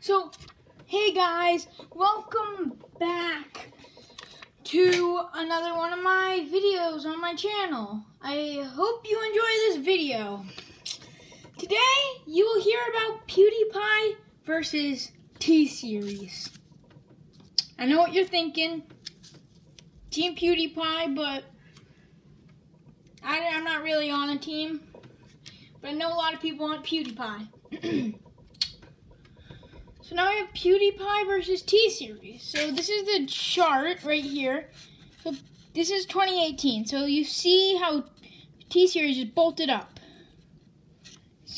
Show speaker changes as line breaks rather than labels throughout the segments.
so, hey guys, welcome back to another one of my videos on my channel. I hope you enjoy this video. Today, you will hear about PewDiePie versus T-Series. I know what you're thinking, Team PewDiePie, but I, I'm not really on a team. But I know a lot of people want PewDiePie. So now we have PewDiePie versus T-Series. So this is the chart right here. So this is 2018. So you see how T-Series is bolted up.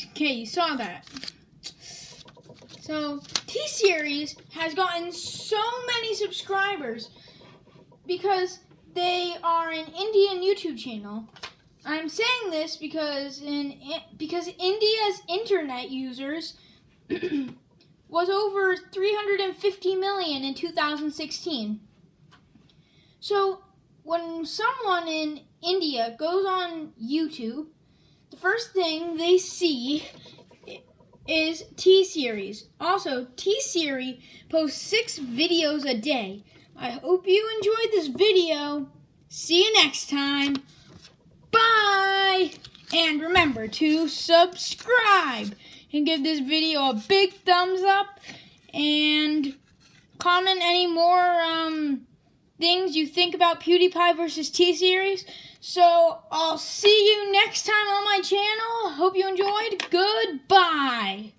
Okay, you saw that. So T-Series has gotten so many subscribers because they are an Indian YouTube channel. I'm saying this because in because India's internet users was over 350 million in 2016. So, when someone in India goes on YouTube, the first thing they see is T-Series. Also, T-Series posts six videos a day. I hope you enjoyed this video. See you next time. Bye! And remember to subscribe and give this video a big thumbs up and comment any more um, things you think about PewDiePie versus T-Series. So I'll see you next time on my channel. Hope you enjoyed. Goodbye.